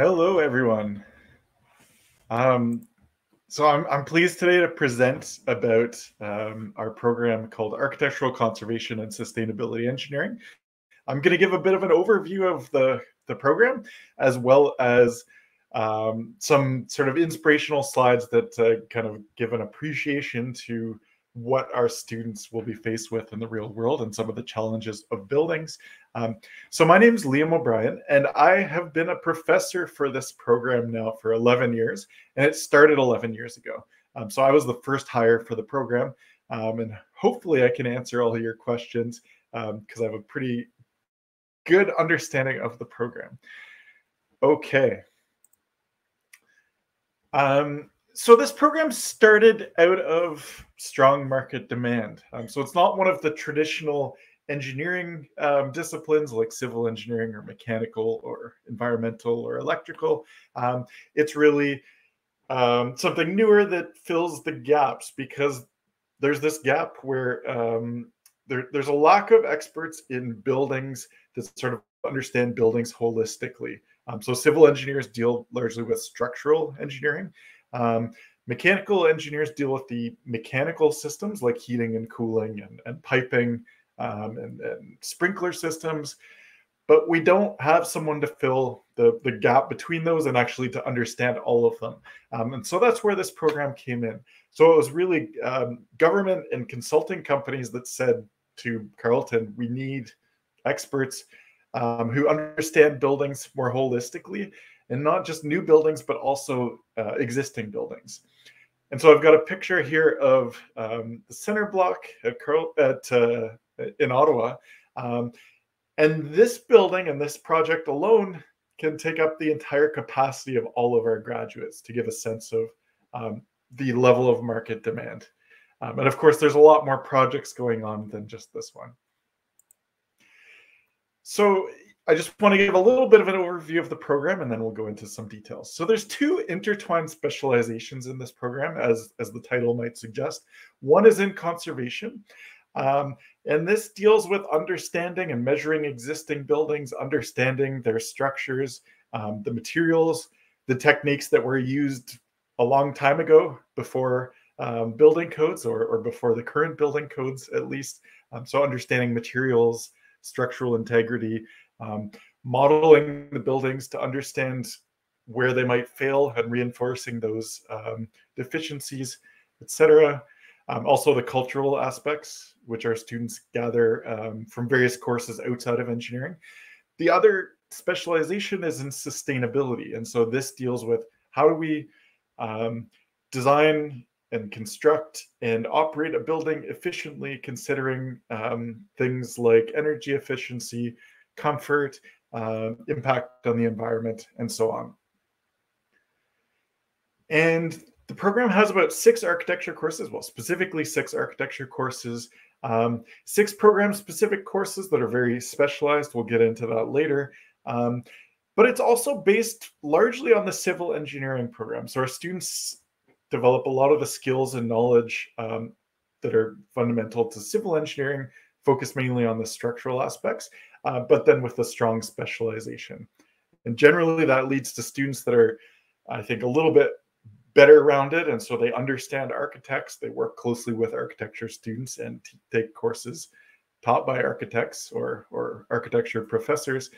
Hello, everyone. Um, so I'm, I'm pleased today to present about um, our program called Architectural Conservation and Sustainability Engineering. I'm going to give a bit of an overview of the, the program, as well as um, some sort of inspirational slides that uh, kind of give an appreciation to what our students will be faced with in the real world and some of the challenges of buildings. Um, so my name is Liam O'Brien, and I have been a professor for this program now for 11 years, and it started 11 years ago. Um, so I was the first hire for the program, um, and hopefully I can answer all of your questions because um, I have a pretty good understanding of the program. Okay. Um, so this program started out of strong market demand. Um, so it's not one of the traditional engineering um, disciplines like civil engineering or mechanical or environmental or electrical. Um, it's really um, something newer that fills the gaps because there's this gap where um, there, there's a lack of experts in buildings that sort of understand buildings holistically. Um, so civil engineers deal largely with structural engineering. Um, mechanical engineers deal with the mechanical systems like heating and cooling and, and piping um, and, and, sprinkler systems, but we don't have someone to fill the, the gap between those and actually to understand all of them. Um, and so that's where this program came in. So it was really um, government and consulting companies that said to Carleton, we need experts um, who understand buildings more holistically and not just new buildings, but also uh, existing buildings. And so I've got a picture here of um, the center block at, Carl, at uh, in Ottawa. Um, and this building and this project alone can take up the entire capacity of all of our graduates to give a sense of um, the level of market demand. Um, and of course, there's a lot more projects going on than just this one. So I just want to give a little bit of an overview of the program and then we'll go into some details. So there's two intertwined specializations in this program, as, as the title might suggest. One is in conservation, um, and this deals with understanding and measuring existing buildings, understanding their structures, um, the materials, the techniques that were used a long time ago before um, building codes or, or before the current building codes, at least. Um, so understanding materials, structural integrity, um, modeling the buildings to understand where they might fail and reinforcing those um, deficiencies, etc. Um, also the cultural aspects, which our students gather um, from various courses outside of engineering. The other specialization is in sustainability. And so this deals with how do we um, design and construct and operate a building efficiently, considering um, things like energy efficiency, comfort, uh, impact on the environment, and so on. And the program has about six architecture courses, well, specifically six architecture courses, um, six program specific courses that are very specialized. We'll get into that later. Um, but it's also based largely on the civil engineering program. So our students develop a lot of the skills and knowledge um, that are fundamental to civil engineering, focus mainly on the structural aspects, uh, but then with a strong specialization. And generally, that leads to students that are, I think, a little bit better rounded. And so they understand architects, they work closely with architecture students and take courses taught by architects or, or architecture professors.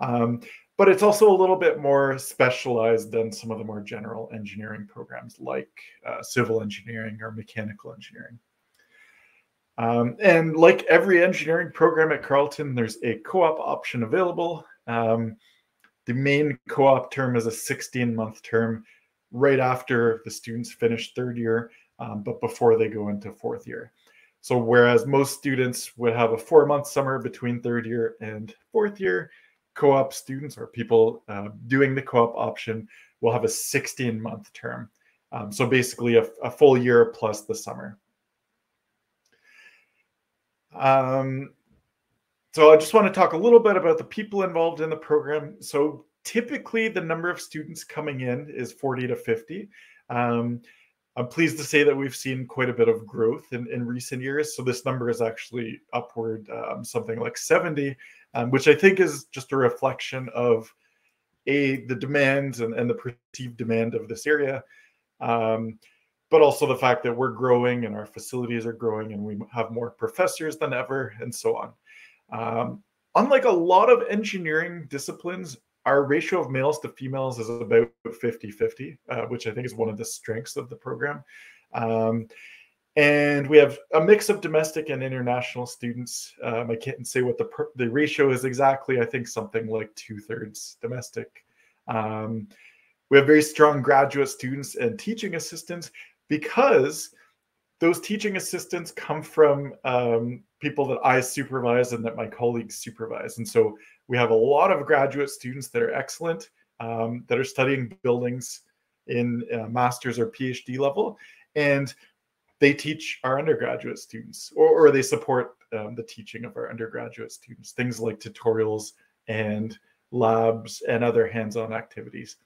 Um, but it's also a little bit more specialized than some of the more general engineering programs like uh, civil engineering or mechanical engineering. Um, and like every engineering program at Carleton, there's a co-op option available. Um, the main co-op term is a 16 month term right after the students finish third year, um, but before they go into fourth year. So whereas most students would have a four month summer between third year and fourth year, co-op students or people uh, doing the co-op option will have a 16 month term. Um, so basically a, a full year plus the summer. Um, so I just want to talk a little bit about the people involved in the program. So typically the number of students coming in is 40 to 50. Um, I'm pleased to say that we've seen quite a bit of growth in, in recent years. So this number is actually upward, um, something like 70, um, which I think is just a reflection of a the demand and, and the perceived demand of this area, um, but also the fact that we're growing and our facilities are growing and we have more professors than ever and so on. Um, unlike a lot of engineering disciplines, our ratio of males to females is about 50 50, uh, which I think is one of the strengths of the program. Um, and we have a mix of domestic and international students. Um, I can't say what the the ratio is exactly. I think something like two thirds domestic. Um, we have very strong graduate students and teaching assistants because those teaching assistants come from um, people that I supervise and that my colleagues supervise. And so we have a lot of graduate students that are excellent, um, that are studying buildings in master's or PhD level. And they teach our undergraduate students or, or they support um, the teaching of our undergraduate students, things like tutorials and labs and other hands-on activities.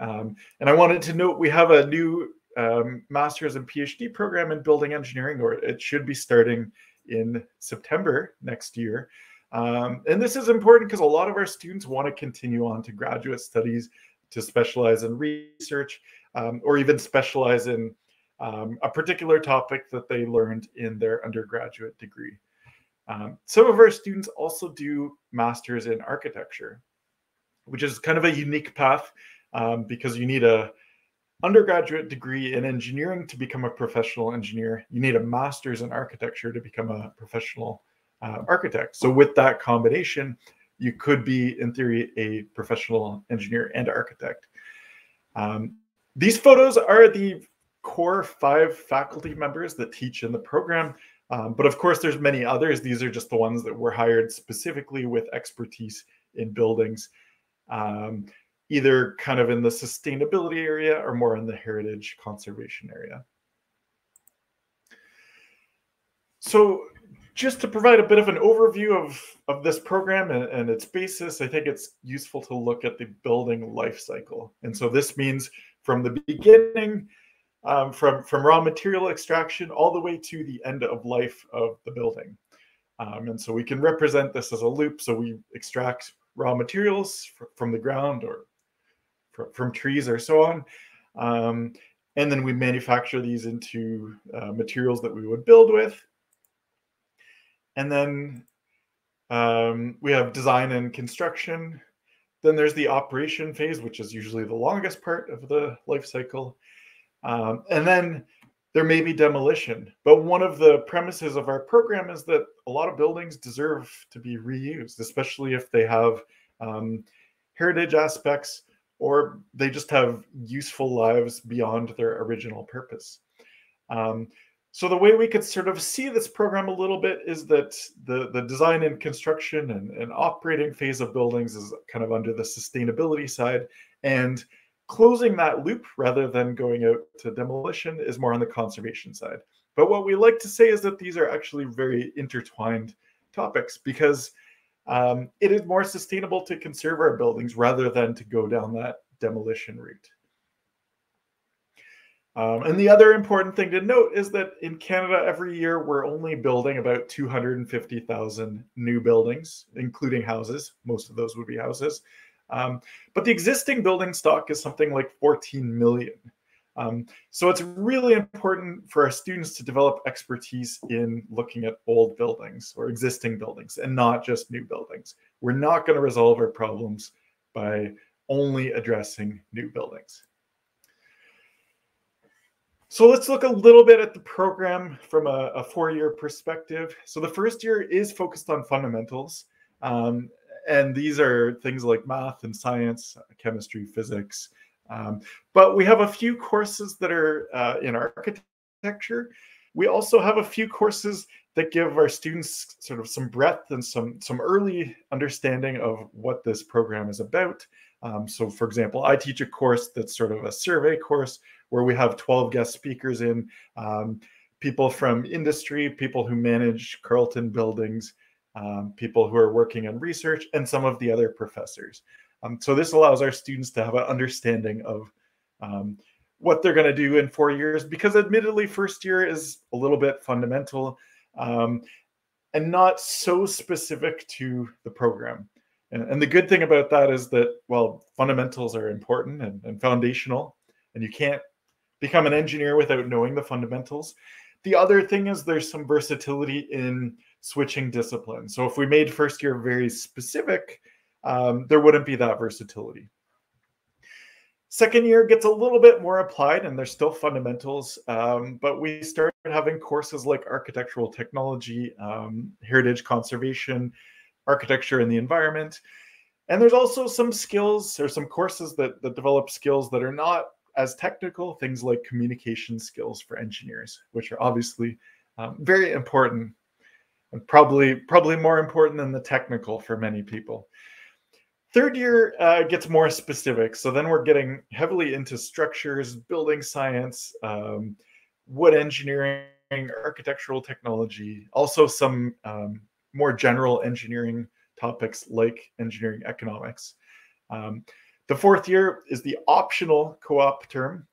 Um, and I wanted to note we have a new um, master's and PhD program in building engineering, or it should be starting in September next year. Um, and this is important because a lot of our students want to continue on to graduate studies to specialize in research um, or even specialize in um, a particular topic that they learned in their undergraduate degree. Um, some of our students also do masters in architecture, which is kind of a unique path um, because you need a undergraduate degree in engineering to become a professional engineer. You need a master's in architecture to become a professional uh, architect. So with that combination, you could be, in theory, a professional engineer and architect. Um, these photos are the core five faculty members that teach in the program. Um, but of course, there's many others. These are just the ones that were hired specifically with expertise in buildings, um, either kind of in the sustainability area or more in the heritage conservation area. So just to provide a bit of an overview of, of this program and, and, its basis, I think it's useful to look at the building life cycle. And so this means from the beginning, um, from, from raw material extraction all the way to the end of life of the building. Um, and so we can represent this as a loop. So we extract raw materials fr from the ground or fr from trees or so on. Um, and then we manufacture these into uh, materials that we would build with. And then um, we have design and construction. Then there's the operation phase, which is usually the longest part of the life cycle. Um, and then there may be demolition. But one of the premises of our program is that a lot of buildings deserve to be reused, especially if they have um, heritage aspects or they just have useful lives beyond their original purpose. Um, so the way we could sort of see this program a little bit is that the, the design and construction and, and operating phase of buildings is kind of under the sustainability side. And closing that loop rather than going out to demolition is more on the conservation side. But what we like to say is that these are actually very intertwined topics because um, it is more sustainable to conserve our buildings rather than to go down that demolition route. Um, and the other important thing to note is that in Canada, every year we're only building about 250,000 new buildings, including houses. Most of those would be houses. Um, but the existing building stock is something like 14 million. Um, so it's really important for our students to develop expertise in looking at old buildings or existing buildings and not just new buildings. We're not going to resolve our problems by only addressing new buildings. So let's look a little bit at the program from a, a four-year perspective. So the first year is focused on fundamentals. Um, and these are things like math and science, chemistry, physics. Um, but we have a few courses that are uh, in architecture. We also have a few courses that give our students sort of some breadth and some some early understanding of what this program is about. Um, so, for example, I teach a course that's sort of a survey course where we have 12 guest speakers in, um, people from industry, people who manage Carleton buildings, um, people who are working on research, and some of the other professors. Um, so this allows our students to have an understanding of um, what they're going to do in four years, because admittedly, first year is a little bit fundamental um, and not so specific to the program. And, and the good thing about that is that, well, fundamentals are important and, and foundational, and you can't become an engineer without knowing the fundamentals. The other thing is there's some versatility in switching disciplines. So if we made first year very specific, um, there wouldn't be that versatility. Second year gets a little bit more applied, and there's still fundamentals, um, but we started having courses like architectural technology, um, heritage conservation, architecture and the environment. And there's also some skills or some courses that, that develop skills that are not as technical, things like communication skills for engineers, which are obviously um, very important and probably probably more important than the technical for many people. Third year uh, gets more specific. So then we're getting heavily into structures, building science, um, wood engineering, architectural technology, also some um, more general engineering topics like engineering economics. Um, the fourth year is the optional co-op term.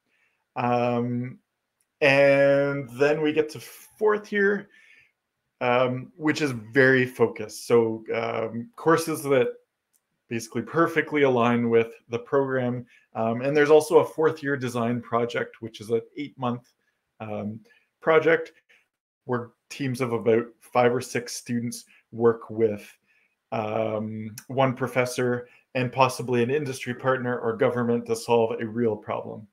Um, and then we get to fourth year, um, which is very focused. So um, courses that basically perfectly align with the program. Um, and there's also a fourth year design project, which is an eight month um, project where teams of about five or six students work with um, one professor and possibly an industry partner or government to solve a real problem.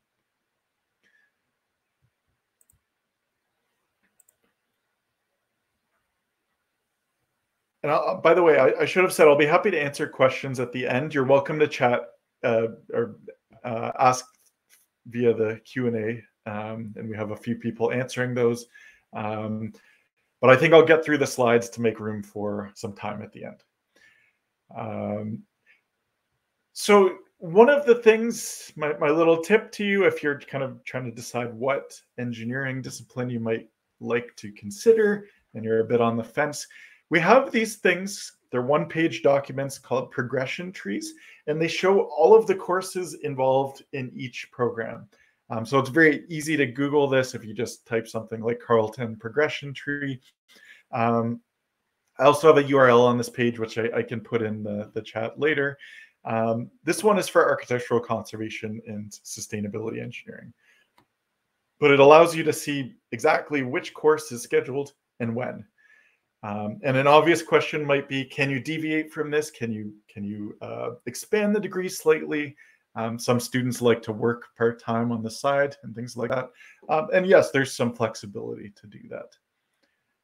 And I'll, by the way, I, I, should have said I'll be happy to answer questions at the end. You're welcome to chat uh, or uh, ask via the Q and A, um, and we have a few people answering those. Um, but I think I'll get through the slides to make room for some time at the end. Um, so one of the things, my, my little tip to you, if you're kind of trying to decide what engineering discipline you might like to consider, and you're a bit on the fence, we have these things. They're one page documents called progression trees, and they show all of the courses involved in each program. Um, so it's very easy to Google this if you just type something like Carleton progression tree. Um, I also have a URL on this page, which I, I can put in the, the chat later. Um, this one is for architectural conservation and sustainability engineering. But it allows you to see exactly which course is scheduled and when. Um, and an obvious question might be, can you deviate from this? Can you can you uh, expand the degree slightly? Um, some students like to work part time on the side and things like that. Um, and yes, there's some flexibility to do that.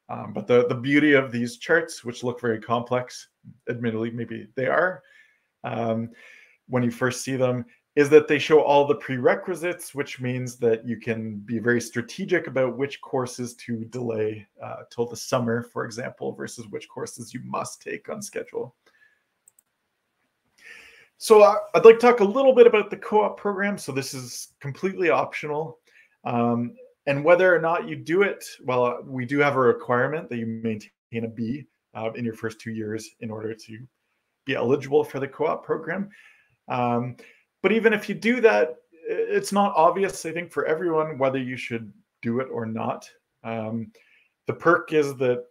Um, but the, the beauty of these charts, which look very complex, admittedly, maybe they are, um, when you first see them, is that they show all the prerequisites, which means that you can be very strategic about which courses to delay uh, till the summer, for example, versus which courses you must take on schedule. So uh, I'd like to talk a little bit about the co-op program. So this is completely optional. Um, and whether or not you do it, well, uh, we do have a requirement that you maintain a B uh, in your first two years in order to be eligible for the co-op program. Um, but even if you do that, it's not obvious, I think, for everyone whether you should do it or not. Um, the perk is that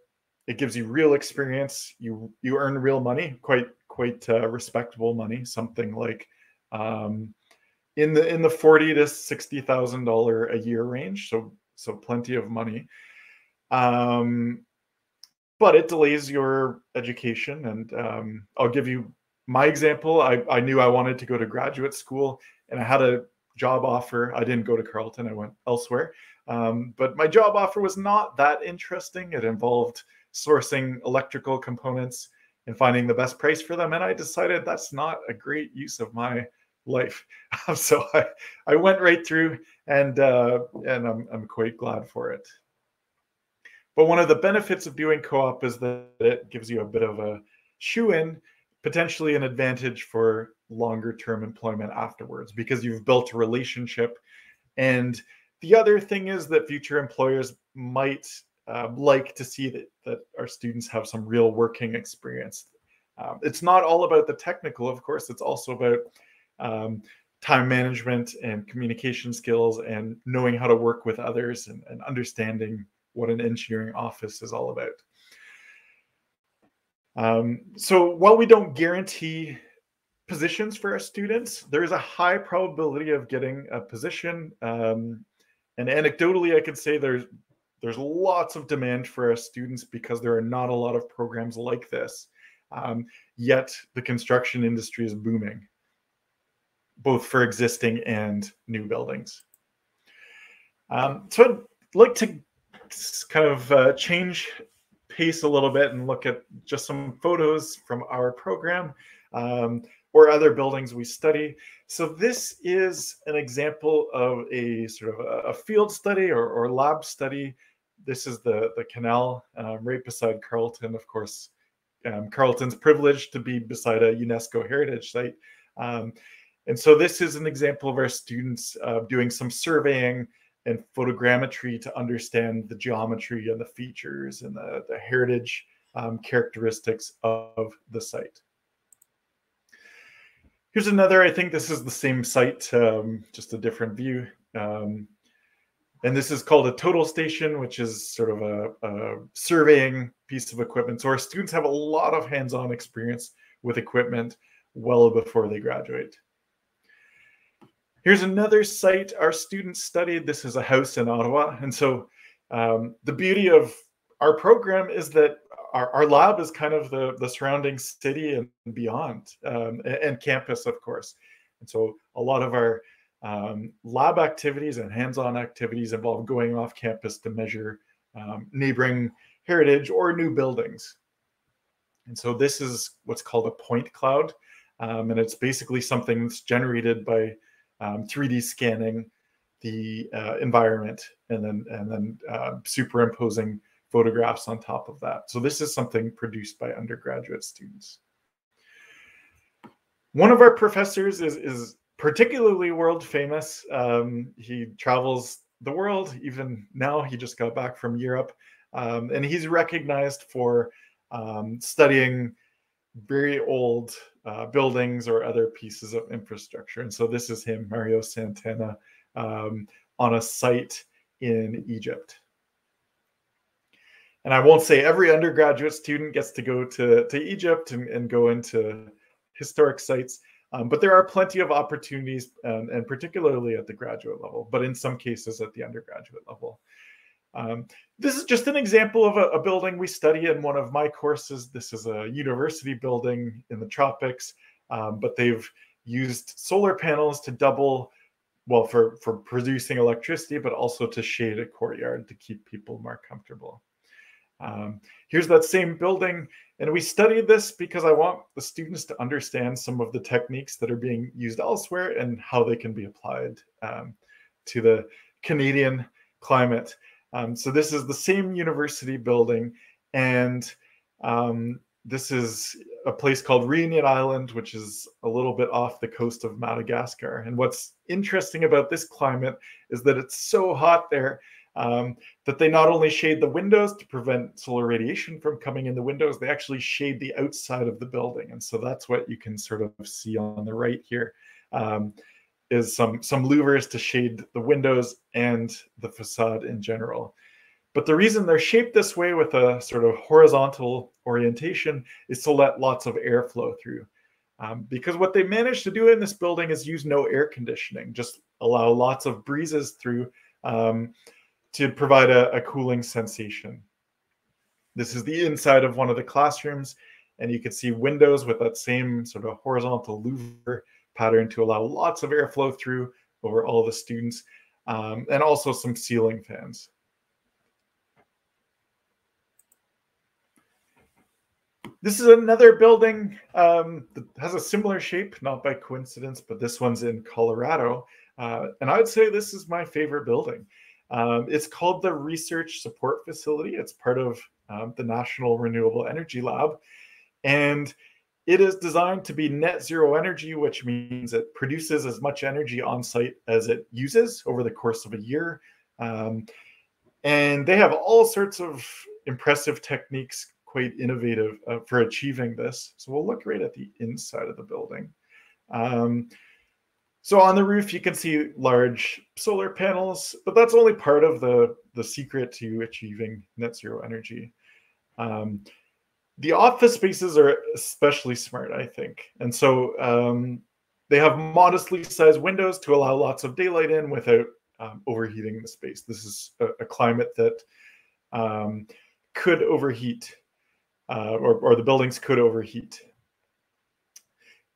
it gives you real experience. You you earn real money, quite quite uh, respectable money, something like um, in the in the forty to sixty thousand dollar a year range. So so plenty of money. Um, but it delays your education, and um, I'll give you my example. I, I knew I wanted to go to graduate school, and I had a job offer. I didn't go to Carleton; I went elsewhere. Um, but my job offer was not that interesting. It involved sourcing electrical components and finding the best price for them. And I decided that's not a great use of my life. so I, I went right through and uh, and I'm, I'm quite glad for it. But one of the benefits of doing co-op is that it gives you a bit of a shoe in, potentially an advantage for longer term employment afterwards because you've built a relationship. And the other thing is that future employers might um, like to see that that our students have some real working experience. Um, it's not all about the technical, of course. It's also about um, time management and communication skills and knowing how to work with others and, and understanding what an engineering office is all about. Um, so while we don't guarantee positions for our students, there is a high probability of getting a position. Um, and anecdotally, I could say there's there's lots of demand for our students because there are not a lot of programs like this. Um, yet the construction industry is booming, both for existing and new buildings. Um, so I'd like to kind of uh, change pace a little bit and look at just some photos from our program um, or other buildings we study. So this is an example of a sort of a, a field study or, or, lab study. This is the, the canal um, right beside Carleton. Of course, um, Carleton's privileged to be beside a UNESCO heritage site. Um, and so this is an example of our students uh, doing some surveying and photogrammetry to understand the geometry and the features and the, the heritage um, characteristics of the site. Here's another, I think this is the same site, um, just a different view. Um, and this is called a total station, which is sort of a, a, surveying piece of equipment. So our students have a lot of hands-on experience with equipment well before they graduate. Here's another site our students studied. This is a house in Ottawa. And so um, the beauty of our program is that our, our, lab is kind of the, the surrounding city and beyond, um, and, and, campus, of course. And so a lot of our um, lab activities and hands-on activities involve going off campus to measure um, neighboring heritage or new buildings. And so this is what's called a point cloud. Um, and it's basically something that's generated by um, 3D scanning the uh, environment and then and then uh, superimposing photographs on top of that. So this is something produced by undergraduate students. One of our professors is, is particularly world famous. Um, he travels the world. Even now, he just got back from Europe. Um, and he's recognized for um, studying very old uh, buildings or other pieces of infrastructure. And so this is him, Mario Santana, um, on a site in Egypt. And I won't say every undergraduate student gets to go to, to Egypt and, and go into historic sites, um, but there are plenty of opportunities, um, and particularly at the graduate level, but in some cases at the undergraduate level. Um, this is just an example of a, a, building we study in one of my courses. This is a university building in the tropics, um, but they've used solar panels to double, well, for, for producing electricity, but also to shade a courtyard to keep people more comfortable. Um, here's that same building. And we studied this because I want the students to understand some of the techniques that are being used elsewhere and how they can be applied um, to the Canadian climate. Um, so this is the same university building, and um, this is a place called Reunion Island, which is a little bit off the coast of Madagascar. And what's interesting about this climate is that it's so hot there um, that they not only shade the windows to prevent solar radiation from coming in the windows, they actually shade the outside of the building. And so that's what you can sort of see on the right here. Um, is some some louvers to shade the windows and the facade in general. But the reason they're shaped this way with a sort of horizontal orientation is to let lots of air flow through. Um, because what they managed to do in this building is use no air conditioning, just allow lots of breezes through um, to provide a, a cooling sensation. This is the inside of one of the classrooms, and you can see windows with that same sort of horizontal louver pattern to allow lots of airflow through over all the students, um, and also some ceiling fans. This is another building um, that has a similar shape, not by coincidence, but this one's in Colorado. Uh, and I would say this is my favorite building. Um, it's called the Research Support Facility. It's part of um, the National Renewable Energy Lab. And it is designed to be net zero energy, which means it produces as much energy on site as it uses over the course of a year. Um, and they have all sorts of impressive techniques, quite innovative uh, for achieving this. So we'll look right at the inside of the building. Um, so on the roof, you can see large solar panels, but that's only part of the, the secret to achieving net zero energy. Um, the office spaces are especially smart, I think. And so um, they have modestly sized windows to allow lots of daylight in without um, overheating the space. This is a, a climate that um, could overheat, uh, or, or the buildings could overheat.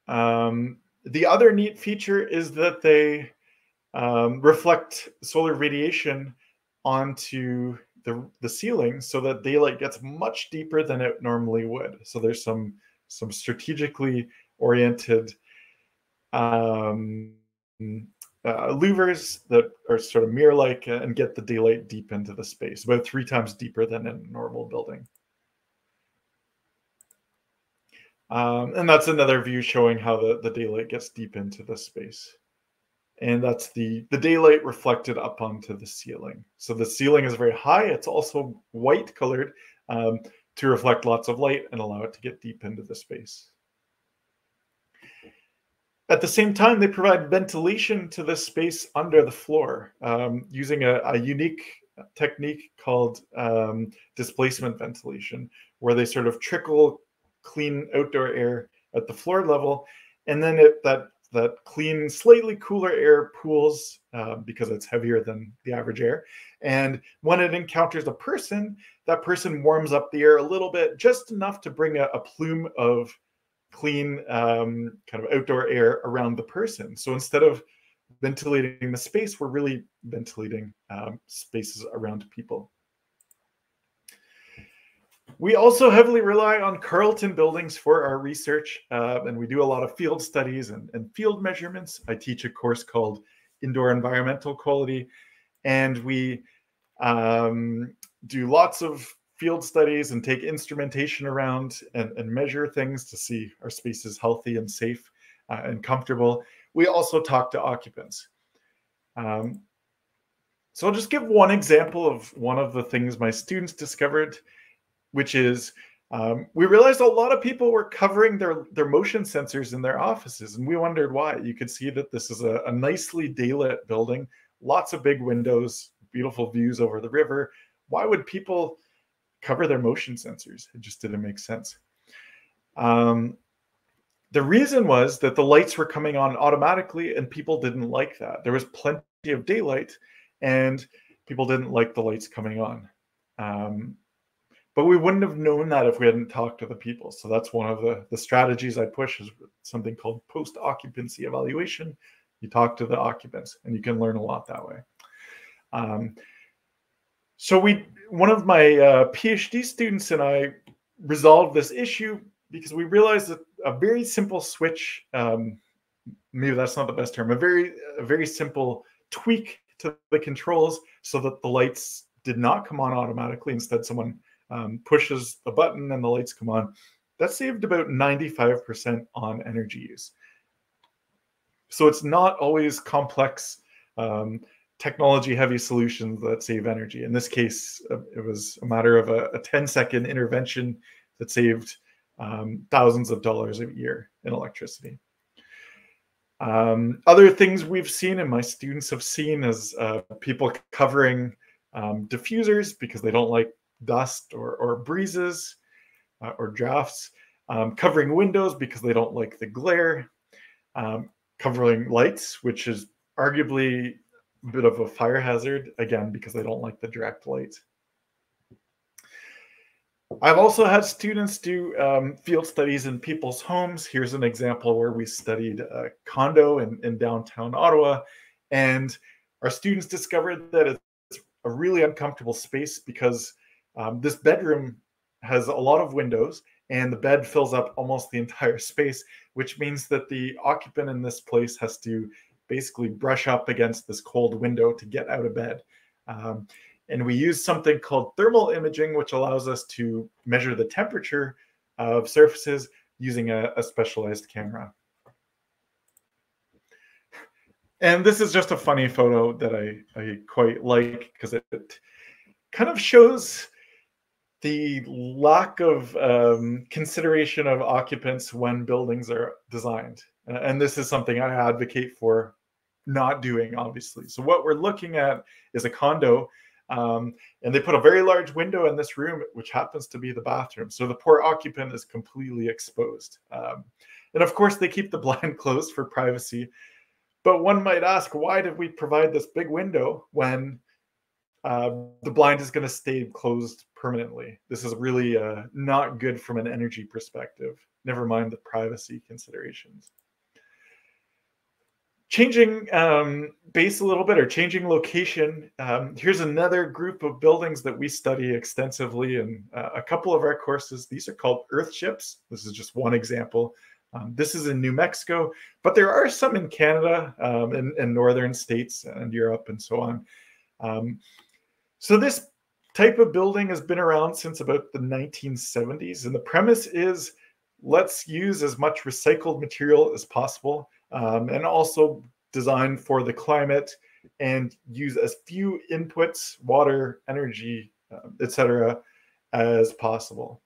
Um, the other neat feature is that they um, reflect solar radiation onto the, the ceiling so that daylight gets much deeper than it normally would. So there's some some strategically oriented um, uh, louvers that are sort of mirror-like and get the daylight deep into the space, about three times deeper than a normal building. Um, and that's another view showing how the, the daylight gets deep into the space and that's the the daylight reflected up onto the ceiling. So the ceiling is very high. It's also white colored um, to reflect lots of light and allow it to get deep into the space. At the same time, they provide ventilation to the space under the floor um, using a, a, unique technique called um, displacement ventilation, where they sort of trickle clean outdoor air at the floor level, and then it, that that clean, slightly cooler air pools uh, because it's heavier than the average air. And when it encounters a person, that person warms up the air a little bit, just enough to bring a, a plume of clean um, kind of outdoor air around the person. So instead of ventilating the space, we're really ventilating um, spaces around people. We also heavily rely on Carleton buildings for our research, uh, and we do a lot of field studies and, and, field measurements. I teach a course called Indoor Environmental Quality, and we um, do lots of field studies and take instrumentation around and, and, measure things to see our spaces healthy and safe uh, and comfortable. We also talk to occupants. Um, so I'll just give one example of one of the things my students discovered which is um, we realized a lot of people were covering their their motion sensors in their offices, and we wondered why. You could see that this is a, a nicely daylit building, lots of big windows, beautiful views over the river. Why would people cover their motion sensors? It just didn't make sense. Um, the reason was that the lights were coming on automatically, and people didn't like that. There was plenty of daylight, and people didn't like the lights coming on. Um, but we wouldn't have known that if we hadn't talked to the people. So that's one of the the strategies i push is something called post occupancy evaluation. You talk to the occupants and you can learn a lot that way. Um, so we one of my uh, phd students and i resolved this issue because we realized that a very simple switch um, maybe that's not the best term a very a very simple tweak to the controls so that the lights did not come on automatically. Instead someone um, pushes a button and the lights come on. That saved about 95% on energy use. So it's not always complex um, technology heavy solutions that save energy. In this case, uh, it was a matter of a, a 10 second intervention that saved um, thousands of dollars a year in electricity. Um, other things we've seen and my students have seen is uh, people covering um, diffusers because they don't like dust or, or breezes uh, or drafts, um, covering windows because they don't like the glare, um, covering lights, which is arguably a bit of a fire hazard, again, because they don't like the direct light. I've also had students do um, field studies in people's homes. Here's an example where we studied a condo in, in downtown Ottawa, and our students discovered that it's a really uncomfortable space because um, this bedroom has a lot of windows and the bed fills up almost the entire space, which means that the occupant in this place has to basically brush up against this cold window to get out of bed. Um, and we use something called thermal imaging, which allows us to measure the temperature of surfaces using a, a specialized camera. And this is just a funny photo that I, I quite like because it, it kind of shows the lack of um, consideration of occupants when buildings are designed. And this is something I advocate for not doing, obviously. So, what we're looking at is a condo Um, and they put a very large window in this room, which happens to be the bathroom. So the poor occupant is completely exposed. Um, and of course, they keep the blind closed for privacy. But one might ask, why did we provide this big window when uh, the blind is going to stay closed permanently? This is really uh, not good from an energy perspective, never mind the privacy considerations changing um, base a little bit or changing location, um, here's another group of buildings that we study extensively in uh, a couple of our courses. These are called earthships. This is just one example. Um, this is in New Mexico, but there are some in Canada um, and, and, northern states and Europe and so on. Um, so this type of building has been around since about the 1970s. And the premise is let's use as much recycled material as possible um, and also designed for the climate and use as few inputs, water, energy, uh, etc., as possible.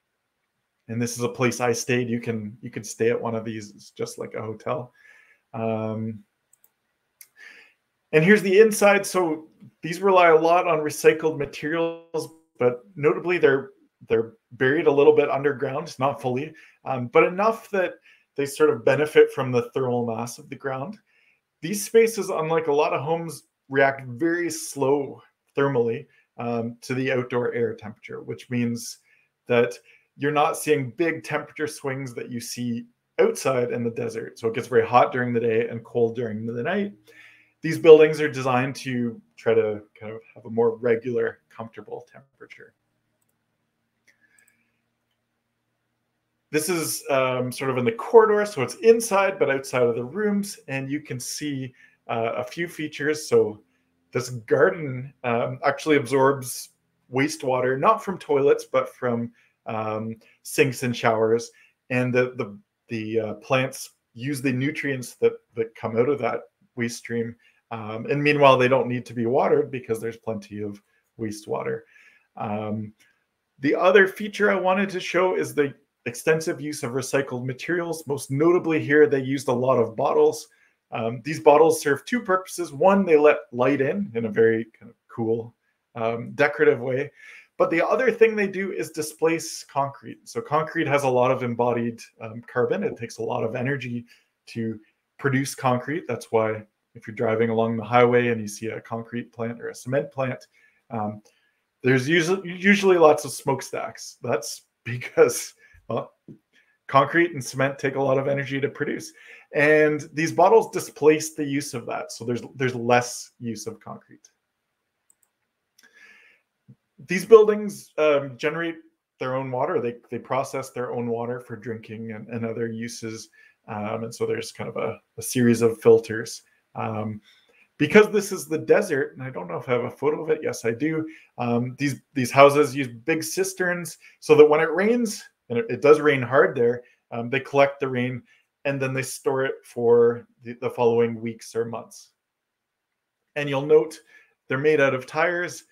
And this is a place I stayed. You can you can stay at one of these. It's just like a hotel. Um, and here's the inside. So these rely a lot on recycled materials, but notably they're they're buried a little bit underground, not fully, um, but enough that they sort of benefit from the thermal mass of the ground. These spaces, unlike a lot of homes, react very slow thermally um, to the outdoor air temperature, which means that you're not seeing big temperature swings that you see outside in the desert. So it gets very hot during the day and cold during the night. These buildings are designed to try to kind of have a more regular, comfortable temperature. This is um, sort of in the corridor, so it's inside but outside of the rooms, and you can see uh, a few features. So this garden um, actually absorbs wastewater, not from toilets, but from um, sinks and showers, and the the, the uh, plants use the nutrients that that come out of that waste stream. Um, and meanwhile, they don't need to be watered because there's plenty of wastewater. Um, the other feature I wanted to show is the extensive use of recycled materials. Most notably here, they used a lot of bottles. Um, these bottles serve two purposes. One, they let light in in a very kind of cool, um, decorative way. But the other thing they do is displace concrete. So concrete has a lot of embodied um, carbon. It takes a lot of energy to produce concrete. That's why if you're driving along the highway and you see a concrete plant or a cement plant, um, there's usually, usually lots of smokestacks. That's because well, concrete and cement take a lot of energy to produce, and these bottles displace the use of that. So there's there's less use of concrete. These buildings um, generate their own water. They they process their own water for drinking and, and other uses, um, and so there's kind of a, a series of filters. Um, because this is the desert, and I don't know if I have a photo of it. Yes, I do. Um, these these houses use big cisterns so that when it rains, and it, it does rain hard there. Um, they collect the rain and then they store it for the, the following weeks or months. And you'll note they're made out of tires.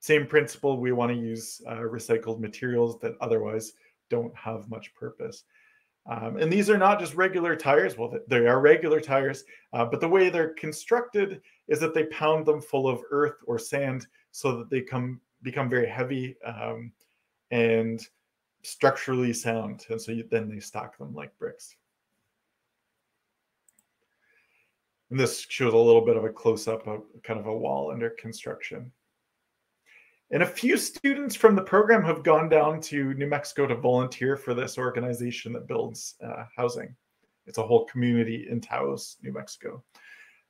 Same principle, we want to use uh, recycled materials that otherwise don't have much purpose. Um, and these are not just regular tires. Well, they are regular tires, uh, but the way they're constructed is that they pound them full of earth or sand so that they come become very heavy um, and structurally sound. And so you, then they stack them like bricks. And this shows a little bit of a close up of kind of a wall under construction. And a few students from the program have gone down to New Mexico to volunteer for this organization that builds uh, housing. It's a whole community in Taos, New Mexico.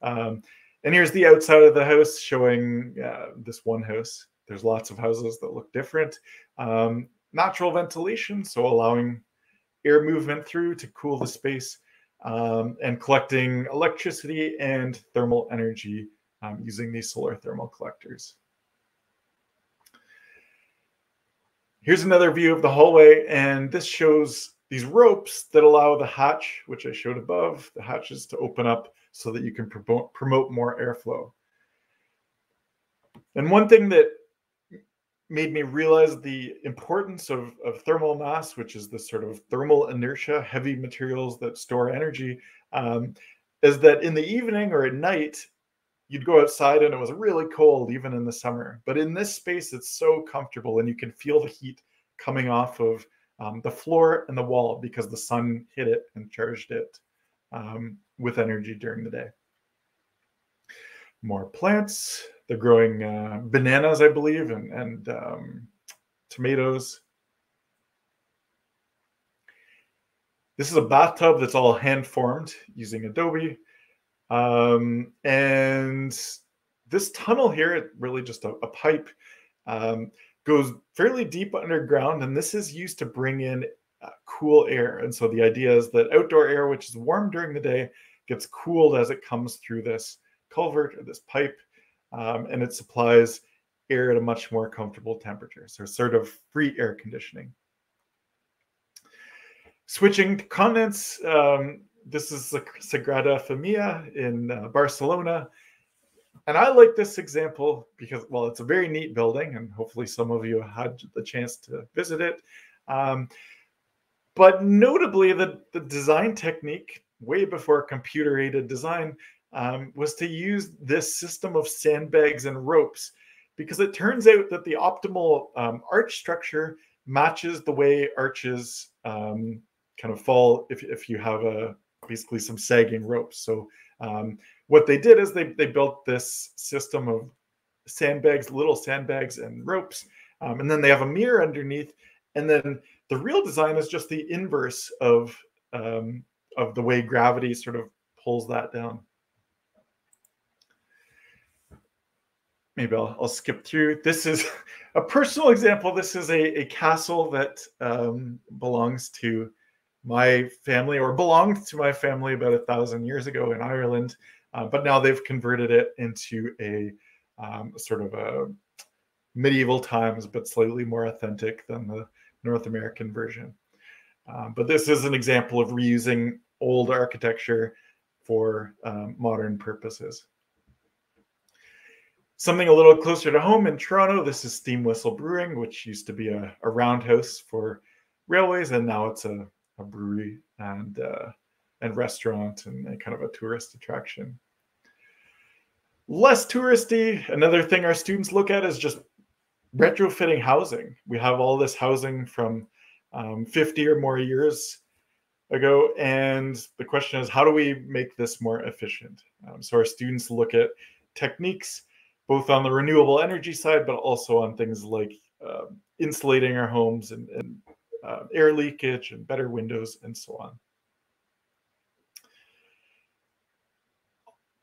Um, and here's the outside of the house showing uh, this one house. There's lots of houses that look different. Um, natural ventilation, so allowing air movement through to cool the space, um, and collecting electricity and thermal energy um, using these solar thermal collectors. Here's another view of the hallway, and this shows these ropes that allow the hatch, which I showed above, the hatches to open up so that you can promote, promote more airflow. And one thing that made me realize the importance of, of thermal mass, which is this sort of thermal inertia, heavy materials that store energy, um, is that in the evening or at night, you'd go outside and it was really cold even in the summer. But in this space, it's so comfortable and you can feel the heat coming off of um, the floor and the wall because the sun hit it and charged it um, with energy during the day. More plants. They're growing uh, bananas, I believe, and, and um, tomatoes. This is a bathtub that's all hand formed using Adobe. Um, and this tunnel here, really just a, a pipe, um, goes fairly deep underground. And this is used to bring in uh, cool air. And so the idea is that outdoor air, which is warm during the day, gets cooled as it comes through this culvert or this pipe. Um, and it supplies air at a much more comfortable temperature. So sort of free air conditioning. Switching to continents, um, this is the Sagrada Familia in uh, Barcelona. And I like this example because, well, it's a very neat building, and hopefully some of you had the chance to visit it. Um, but notably, the, the design technique, way before computer aided design, um, was to use this system of sandbags and ropes because it turns out that the optimal um, arch structure matches the way arches um, kind of fall if, if you have a basically some sagging ropes. So um, what they did is they, they built this system of sandbags, little sandbags and ropes. Um, and then they have a mirror underneath. And then the real design is just the inverse of, um, of the way gravity sort of pulls that down. Maybe I'll, I'll skip through. This is a personal example. This is a, a castle that um, belongs to my family or belonged to my family about a thousand years ago in Ireland, uh, but now they've converted it into a um, sort of a medieval times, but slightly more authentic than the North American version. Um, but this is an example of reusing old architecture for um, modern purposes. Something a little closer to home in Toronto, this is Steam Whistle Brewing, which used to be a, a roundhouse for railways, and now it's a a brewery and uh, and restaurant and, kind of a tourist attraction. Less touristy. Another thing our students look at is just retrofitting housing. We have all this housing from um, 50 or more years ago. And the question is, how do we make this more efficient? Um, so our students look at techniques both on the renewable energy side, but also on things like uh, insulating our homes and, and uh, air leakage and better windows and so on.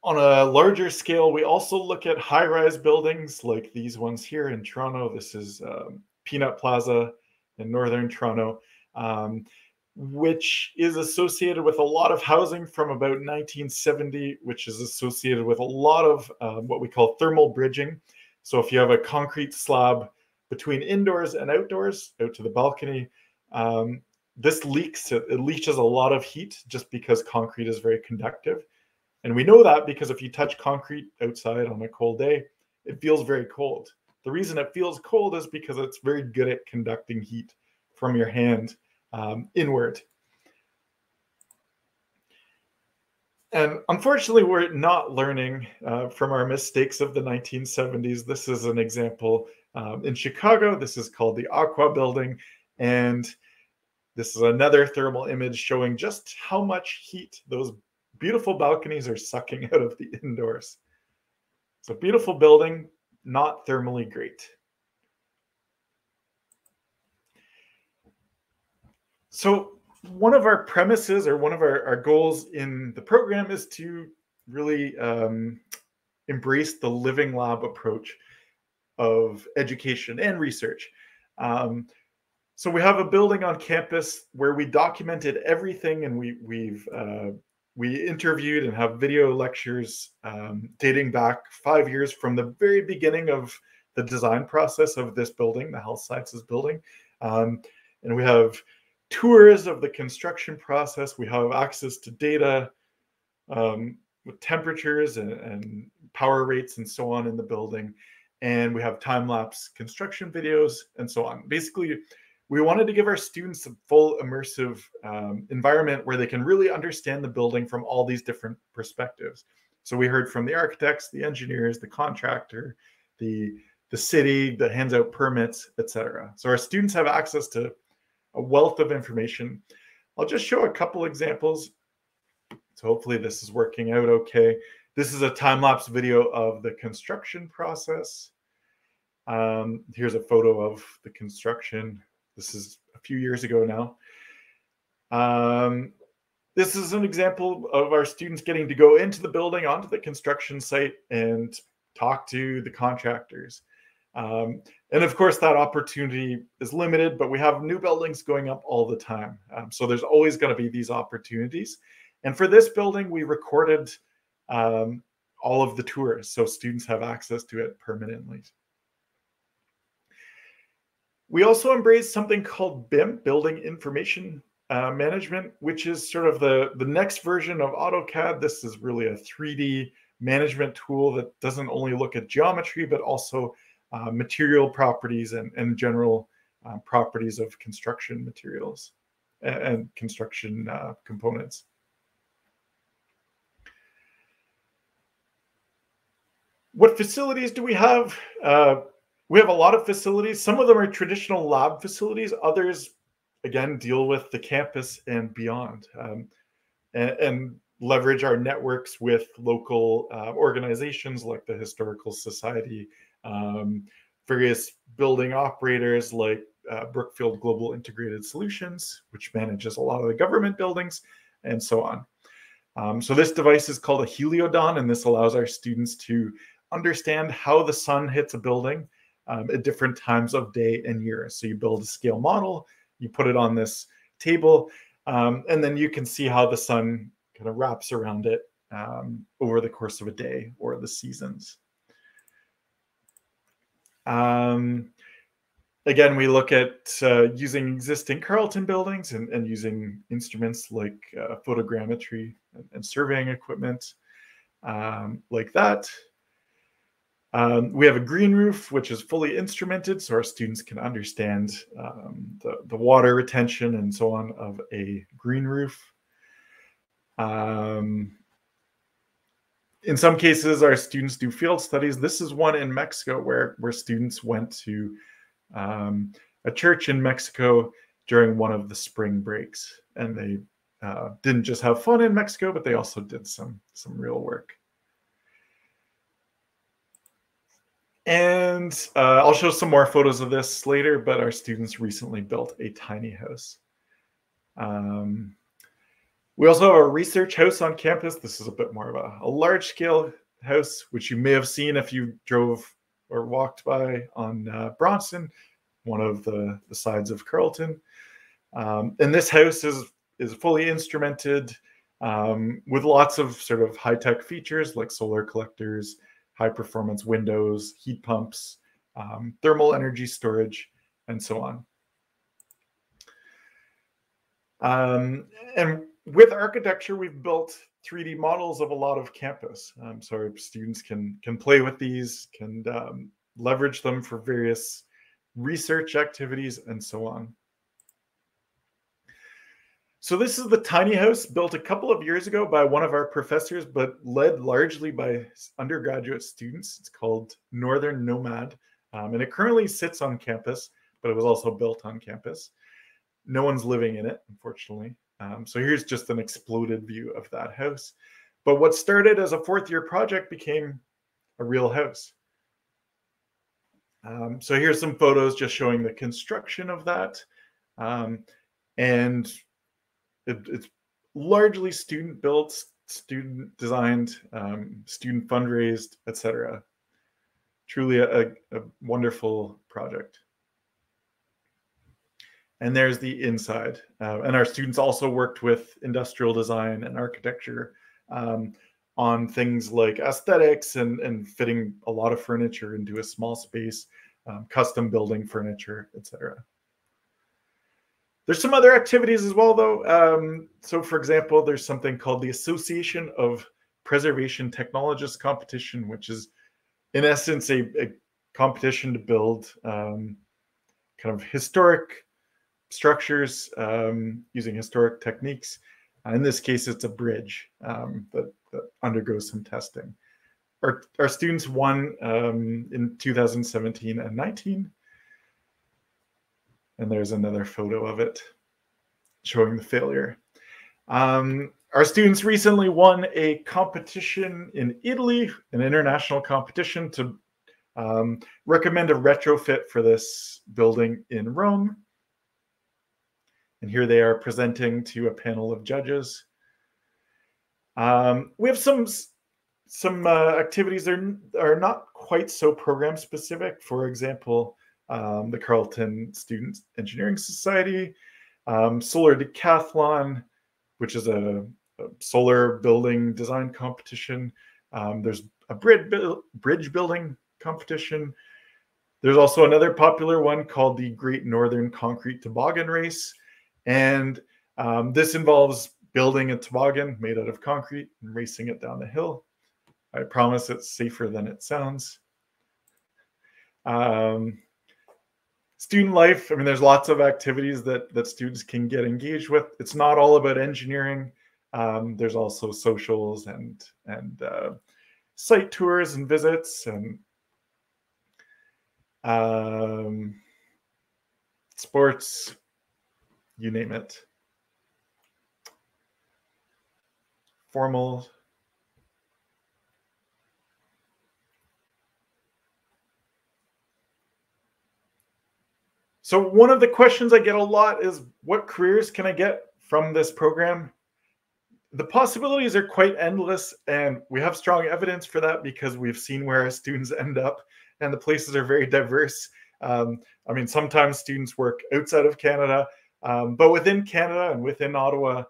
On a larger scale, we also look at high-rise buildings like these ones here in Toronto. This is um, Peanut Plaza in northern Toronto, um, which is associated with a lot of housing from about 1970, which is associated with a lot of um, what we call thermal bridging. So if you have a concrete slab between indoors and outdoors, out to the balcony, um, this leaks, it, leaches a lot of heat just because concrete is very conductive. And we know that because if you touch concrete outside on a cold day, it feels very cold. The reason it feels cold is because it's very good at conducting heat from your hand um, inward. And unfortunately, we're not learning uh, from our mistakes of the 1970s. This is an example um, in Chicago. This is called the Aqua Building. And this is another thermal image showing just how much heat those beautiful balconies are sucking out of the indoors. So beautiful building, not thermally great. So one of our premises or one of our, our goals in the program is to really um, embrace the living lab approach of education and research. Um, so we have a building on campus where we documented everything, and we we've uh, we interviewed and have video lectures um, dating back five years from the very beginning of the design process of this building, the health sciences building, um, and we have tours of the construction process. We have access to data um, with temperatures and, and power rates and so on in the building, and we have time lapse construction videos and so on. Basically we wanted to give our students a full immersive um, environment where they can really understand the building from all these different perspectives. So we heard from the architects, the engineers, the contractor, the the city that hands out permits, etc. So our students have access to a wealth of information. I'll just show a couple examples. So hopefully this is working out okay. This is a time-lapse video of the construction process. Um, here's a photo of the construction. This is a few years ago now. Um, this is an example of our students getting to go into the building, onto the construction site, and talk to the contractors. Um, and of course, that opportunity is limited, but we have new buildings going up all the time. Um, so there's always going to be these opportunities. And for this building, we recorded um, all of the tours, so students have access to it permanently. We also embrace something called BIM, Building Information uh, management, which is sort of the, the next version of AutoCAD. This is really a 3D management tool that doesn't only look at geometry, but also uh, material properties and, and general uh, properties of construction materials and, and construction uh, components. What facilities do we have? We have a lot of facilities. Some of them are traditional lab facilities. Others again deal with the campus and beyond um, and, and, leverage our networks with local uh, organizations like the historical society um, various building operators like uh, brookfield global integrated solutions which manages a lot of the government buildings and so on um, so this device is called a heliodon and this allows our students to understand how the sun hits a building um, at different times of day and year so you build a scale model you put it on this table, um, and then you can see how the sun kind of wraps around it um, over the course of a day or the seasons. Um, again, we look at uh, using existing Carleton buildings and, and using instruments like uh, photogrammetry and, and, surveying equipment um, like that. Um, we have a green roof, which is fully instrumented, so our students can understand um, the, the water retention and so on of a green roof. Um, in some cases, our students do field studies. This is one in Mexico where, where students went to um, a church in Mexico during one of the spring breaks. And they uh, didn't just have fun in Mexico, but they also did some, some real work. And uh, I'll show some more photos of this later, but our students recently built a tiny house. Um, we also have a research house on campus. This is a bit more of a, a large scale house, which you may have seen if you drove or walked by on uh, Bronson, one of the, the sides of Carleton. Um, and this house is, is fully instrumented um, with lots of sort of high tech features like solar collectors, high performance windows, heat pumps, um, thermal energy storage, and so on. Um, and with architecture, we've built 3D models of a lot of campus. Um, so students can can play with these, can um, leverage them for various research activities, and so on. So this is the tiny house built a couple of years ago by one of our professors, but led largely by undergraduate students. It's called Northern Nomad, um, and it currently sits on campus, but it was also built on campus. No one's living in it, unfortunately. Um, so here's just an exploded view of that house. But what started as a fourth year project became a real house. Um, so here's some photos just showing the construction of that. Um, and it, it's largely student built, student designed, um, student fundraised, etc. Truly a, a wonderful project. And there's the inside. Uh, and our students also worked with industrial design and architecture um, on things like aesthetics and, and fitting a lot of furniture into a small space, um, custom building furniture, etc. There's some other activities as well, though. Um, so, for example, there's something called the Association of Preservation Technologists competition, which is, in essence, a, a competition to build um, kind of historic structures um, using historic techniques. in this case, it's a bridge um, that, that undergo some testing. Our, our students won um, in 2017 and 19. And there's another photo of it showing the failure. Um, our students recently won a competition in Italy, an international competition to um, recommend a retrofit for this building in Rome. And here they are presenting to a panel of judges. Um, we have some some uh, activities that are, are not quite so program specific. For example, um, the Carleton Student Engineering Society, um, Solar Decathlon, which is a, a, solar building design competition. Um, there's a bridge, bridge building competition. There's also another popular one called the Great Northern Concrete Toboggan Race. And um, this involves building a toboggan made out of concrete and racing it down the hill. I promise it's safer than it sounds. Um, student life, I mean, there's lots of activities that, that students can get engaged with. It's not all about engineering. Um, there's also socials and, and uh, site tours and visits and um, sports, you name it. Formal. So one of the questions I get a lot is what careers can I get from this program? The possibilities are quite endless and we have strong evidence for that because we've seen where our students end up and the places are very diverse. Um, I mean, sometimes students work outside of Canada, um, but within Canada and within Ottawa,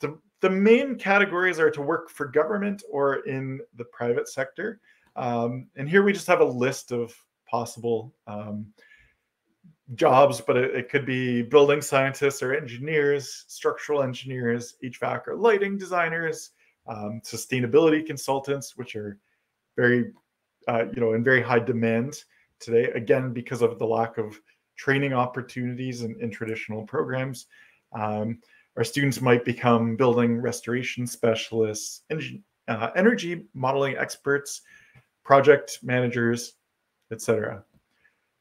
the, the main categories are to work for government or in the private sector. Um, and here we just have a list of possible um, jobs, but it, it, could be building scientists or engineers, structural engineers, HVAC or lighting designers, um, sustainability consultants, which are very uh, you know, in very high demand today, again, because of the lack of training opportunities in, in traditional programs. Um, our students might become building restoration specialists, uh, energy modeling experts, project managers, etc.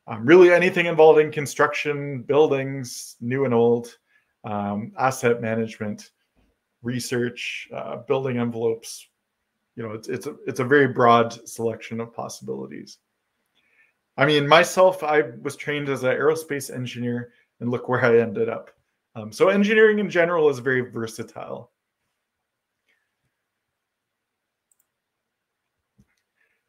Um, really anything involving construction, buildings, new and old, um, asset management, research, uh, building envelopes, you know, it's it's a, it's a very broad selection of possibilities. I mean, myself, I was trained as an aerospace engineer, and look where I ended up. Um, so engineering in general is very versatile.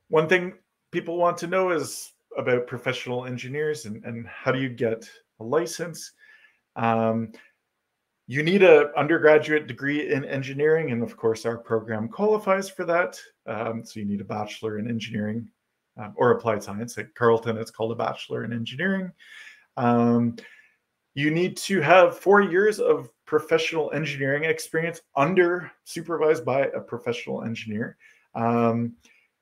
One thing people want to know is about professional engineers and, and how do you get a license. Um, you need an undergraduate degree in engineering, and of course, our program qualifies for that. Um, so you need a bachelor in engineering um, or applied science. At Carleton, it's called a bachelor in engineering. Um, you need to have four years of professional engineering experience under supervised by a professional engineer.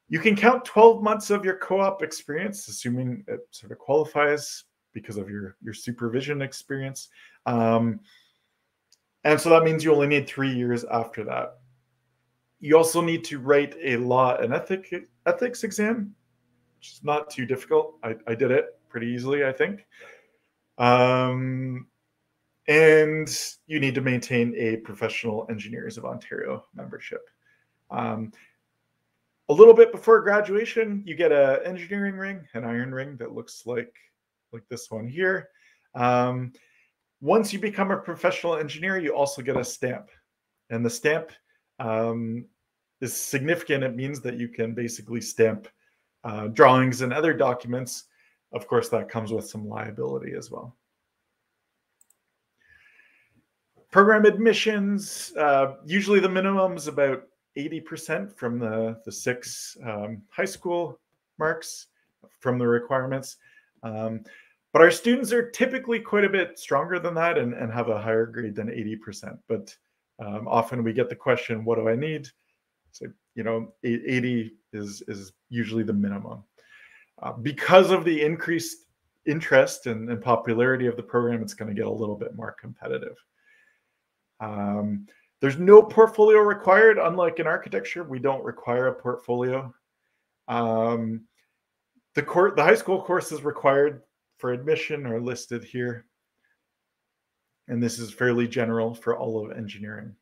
You can count 12 months of your co-op experience, assuming it sort of qualifies because of your, your supervision experience. Um, and so that means you only need three years after that. You also need to write a law and ethic, ethics exam, which is not too difficult. I, I did it pretty easily, I think. Um, and you need to maintain a Professional Engineers of Ontario membership. Um, a little bit before graduation, you get an engineering ring, an iron ring that looks like like this one here. Um, once you become a professional engineer, you also get a stamp. And the stamp um, is significant. It means that you can basically stamp uh, drawings and other documents. Of course, that comes with some liability as well. Program admissions, uh, usually the minimum is about 80% from the, the six um, high school marks from the requirements. Um, but our students are typically quite a bit stronger than that and, and have a higher grade than 80%. But um, often we get the question, what do I need? So, you know, 80 is, is usually the minimum. Uh, because of the increased interest and, and, popularity of the program, it's going to get a little bit more competitive. Um, there's no portfolio required. Unlike in architecture, we don't require a portfolio. Um, the court, the high school courses required for admission are listed here. And this is fairly general for all of engineering.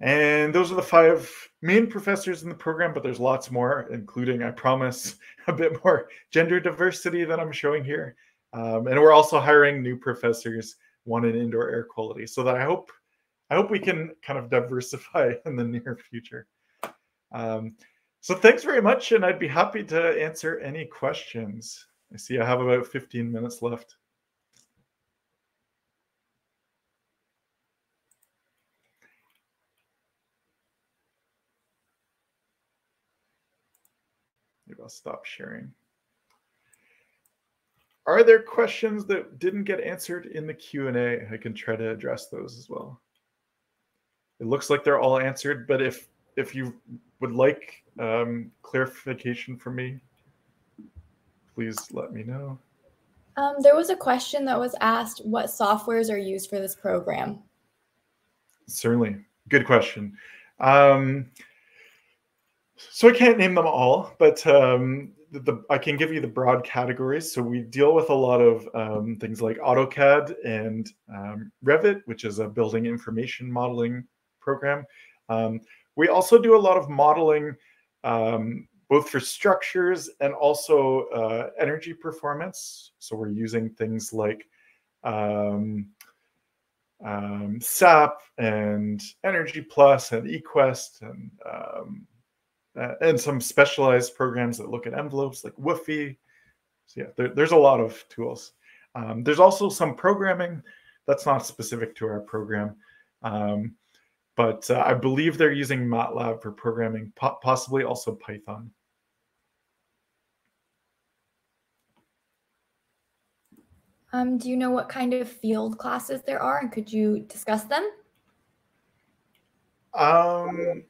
And those are the five main professors in the program, but there's lots more, including, I promise, a bit more gender diversity that I'm showing here. Um, and we're also hiring new professors, one in indoor air quality, so that I hope I hope we can kind of diversify in the near future. Um, so thanks very much, and I'd be happy to answer any questions. I see I have about 15 minutes left. Maybe I'll stop sharing. Are there questions that didn't get answered in the Q&A? I can try to address those as well. It looks like they're all answered, but if if you would like um, clarification from me, please let me know. Um, there was a question that was asked, what softwares are used for this program? Certainly. Good question. Um, so I can't name them all, but um, the, I can give you the broad categories. So we deal with a lot of um, things like AutoCAD and um, Revit, which is a building information modeling program. Um, we also do a lot of modeling, um, both for structures and also uh, energy performance. So we're using things like um, SAP and Energy Plus and eQuest and uh, and some specialized programs that look at envelopes like WUFI. So yeah, there, there's a lot of tools. Um, there's also some programming that's not specific to our program, um, but uh, I believe they're using MATLAB for programming, po possibly also Python. Um, do you know what kind of field classes there are, and could you discuss them? Um,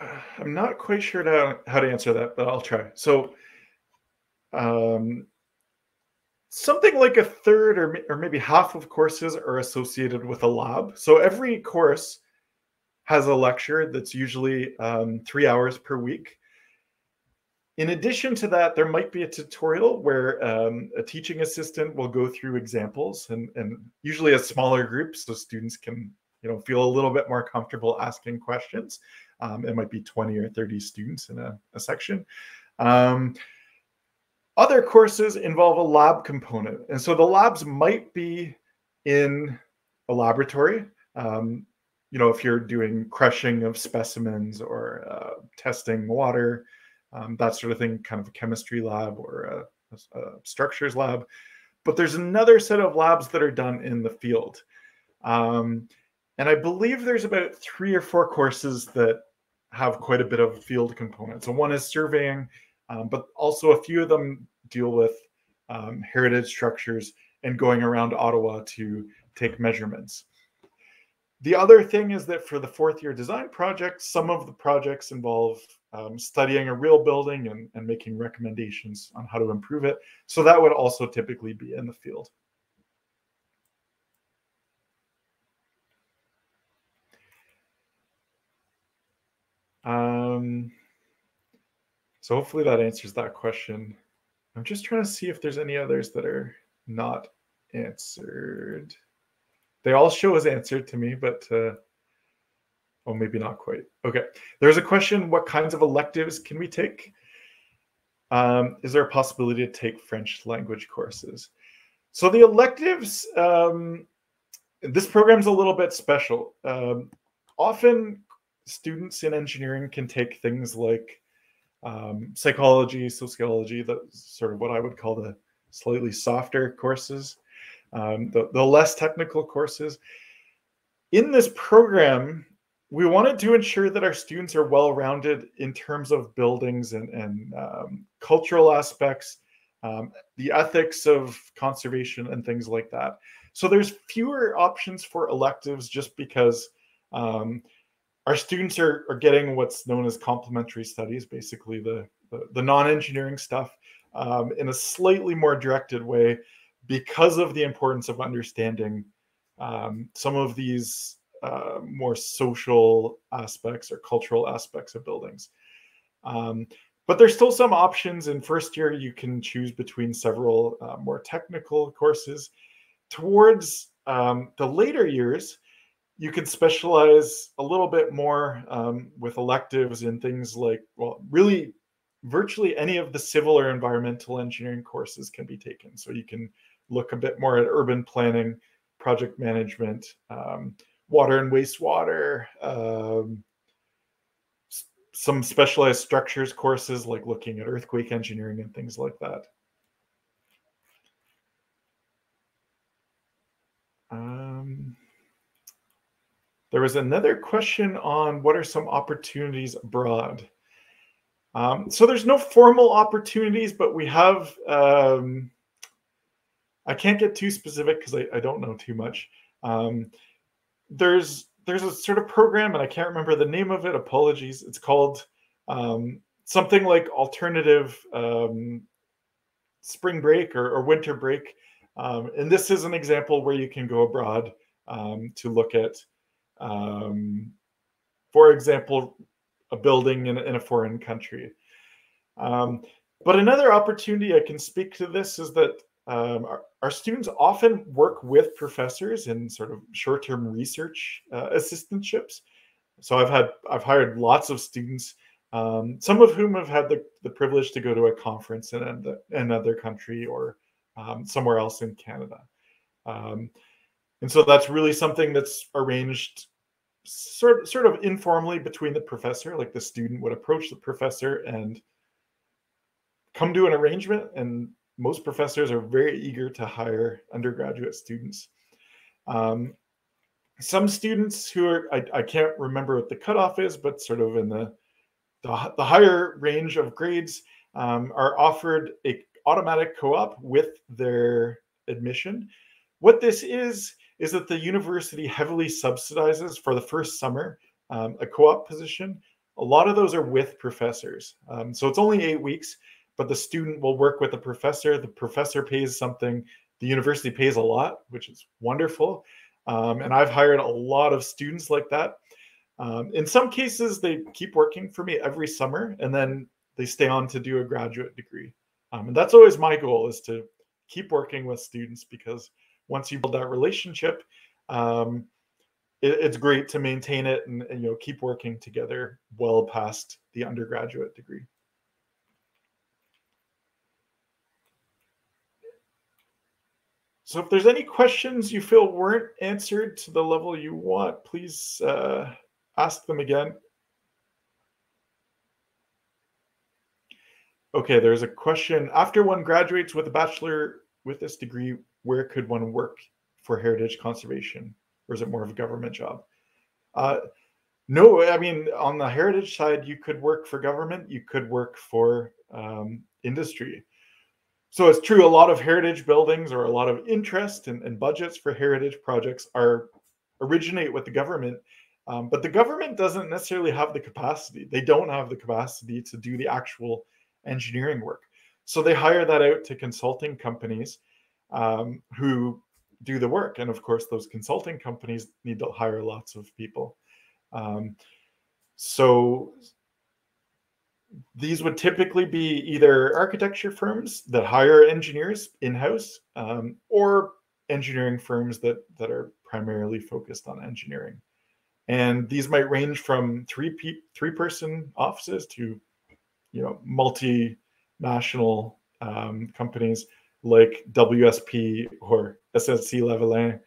I'm not quite sure to, how to answer that, but I'll try. So, um, something like a third or, or maybe half of courses are associated with a lab. So every course has a lecture that's usually um, three hours per week. In addition to that, there might be a tutorial where um, a teaching assistant will go through examples and, and usually a smaller group so students can you know feel a little bit more comfortable asking questions. Um, it might be 20 or 30 students in a, a section. Um, other courses involve a lab component. And so the labs might be in a laboratory. Um, you know, if you're doing crushing of specimens or uh, testing water, um, that sort of thing, kind of a chemistry lab or a, a, structures lab. But there's another set of labs that are done in the field. Um, and I believe there's about three or four courses that have quite a bit of field components. So one is surveying, um, but also a few of them deal with um, heritage structures and going around Ottawa to take measurements. The other thing is that for the fourth year design project, some of the projects involve um, studying a real building and, and making recommendations on how to improve it. So that would also typically be in the field. Um, so hopefully that answers that question. I'm just trying to see if there's any others that are not answered. They all show as answered to me, but uh, oh, maybe not quite. Okay, there's a question: What kinds of electives can we take? Um, is there a possibility to take French language courses? So the electives, um, this program's a little bit special. Um, often students in engineering can take things like um, psychology, sociology, that's sort of what I would call the slightly softer courses, um, the, the less technical courses. In this program, we wanted to ensure that our students are well-rounded in terms of buildings and, and um, cultural aspects, um, the ethics of conservation and things like that. So there's fewer options for electives just because um, our students are, are getting what's known as complementary studies, basically the, the, the non-engineering stuff um, in a slightly more directed way because of the importance of understanding um, some of these uh, more social aspects or cultural aspects of buildings. Um, but there's still some options. In first year, you can choose between several uh, more technical courses. Towards um, the later years, you can specialize a little bit more um, with electives in things like, well, really virtually any of the civil or environmental engineering courses can be taken. So you can look a bit more at urban planning, project management, um, water and wastewater, um, some specialized structures courses like looking at earthquake engineering and things like that. Um, there was another question on what are some opportunities abroad. Um, so there's no formal opportunities, but we have. Um, I can't get too specific because I, I, don't know too much. Um, there's there's a sort of program, and I can't remember the name of it. Apologies. It's called um, something like alternative um, spring break or, or winter break. Um, and this is an example where you can go abroad to look at um, for example, a building in, in a foreign country. Um, but another opportunity I can speak to this is that um, our, our, students often work with professors in sort of short-term research uh, assistantships. So I've had I've hired lots of students, um, some of whom have had the, the privilege to go to a conference in, in another country or um, somewhere else in Canada. And so that's really something that's arranged sort sort of informally between the professor, like the student would approach the professor and come to an arrangement. And most professors are very eager to hire undergraduate students. Um, some students who are I, I can't remember what the cutoff is, but sort of in the the, the higher range of grades um, are offered a automatic co-op with their admission. What this is is that the university heavily subsidizes for the first summer um, a co-op position. A lot of those are with professors. Um, so it's only eight weeks, but the student will work with the professor. The professor pays something. The university pays a lot, which is wonderful. Um, and I've hired a lot of students like that. Um, in some cases, they keep working for me every summer, and then they stay on to do a graduate degree. Um, and that's always my goal is to keep working with students because once you build that relationship, um, it, it's great to maintain it and, and, you know keep working together well past the undergraduate degree. So if there's any questions you feel weren't answered to the level you want, please uh, ask them again. Okay, there's a question. After one graduates with a bachelor with this degree, where could one work for heritage conservation, or is it more of a government job? Uh, no, I mean on the heritage side, you could work for government, you could work for um, industry. So it's true, a lot of heritage buildings or a lot of interest and, budgets for heritage projects are originate with the government, um, but the government doesn't necessarily have the capacity. They don't have the capacity to do the actual engineering work. So they hire that out to consulting companies um, who do the work. And of course, those consulting companies need to hire lots of people. Um, so these would typically be either architecture firms that hire engineers in-house um, or engineering firms that, that are primarily focused on engineering. And these might range from three pe- three person offices to, you know, multinational um, companies like WSP or SNC-Lavalin,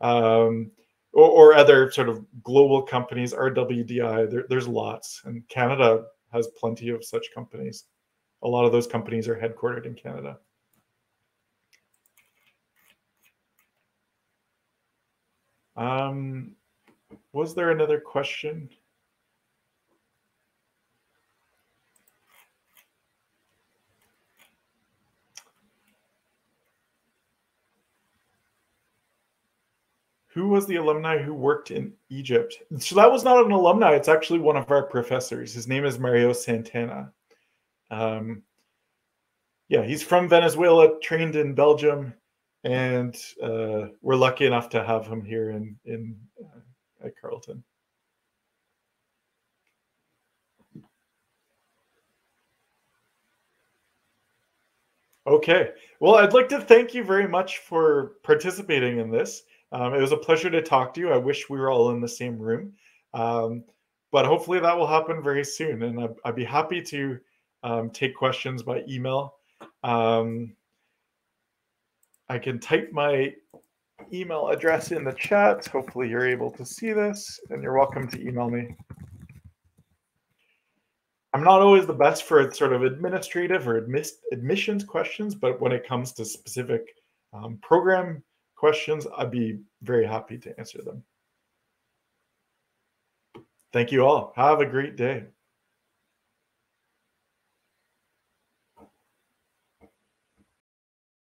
um, or, or, other sort of global companies, RWDI. There, there's lots, and Canada has plenty of such companies. A lot of those companies are headquartered in Canada. Um, was there another question? Who was the alumni who worked in Egypt? So that was not an alumni. It's actually one of our professors. His name is Mario Santana. Um, yeah, he's from Venezuela, trained in Belgium, and uh, we're lucky enough to have him here in in uh, at Carleton. Okay. Well, I'd like to thank you very much for participating in this. Um, it was a pleasure to talk to you. I wish we were all in the same room, um, but hopefully that will happen very soon. And I'd, I'd be happy to um, take questions by email. Um, I can type my email address in the chat. Hopefully you're able to see this, and you're welcome to email me. I'm not always the best for sort of administrative or admis- admissions questions, but when it comes to specific um, program questions, I'd be very happy to answer them. Thank you all. Have a great day.